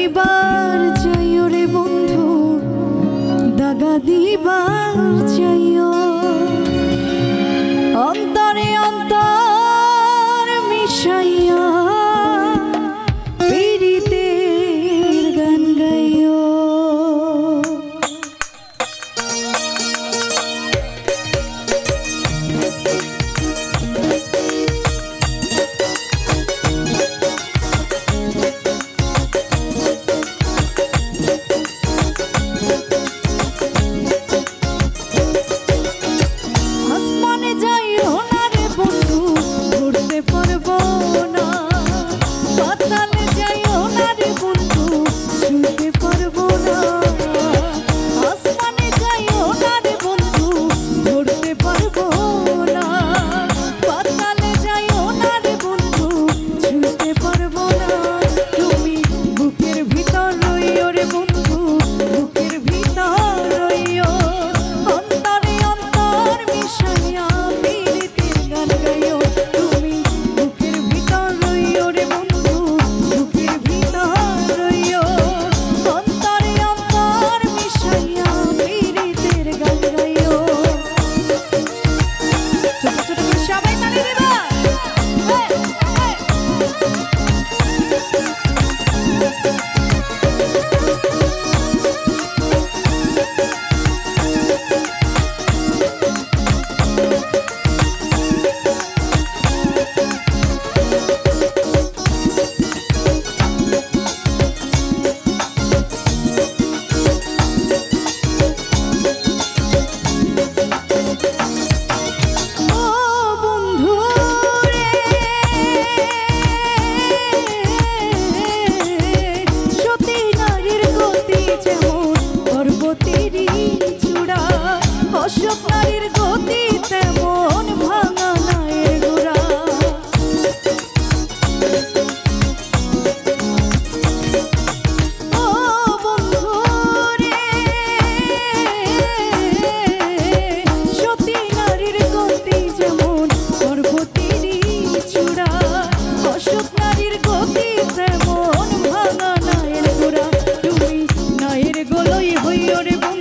দিবার চাই রে বন্ধু দাগা দিবার চাইও। les bons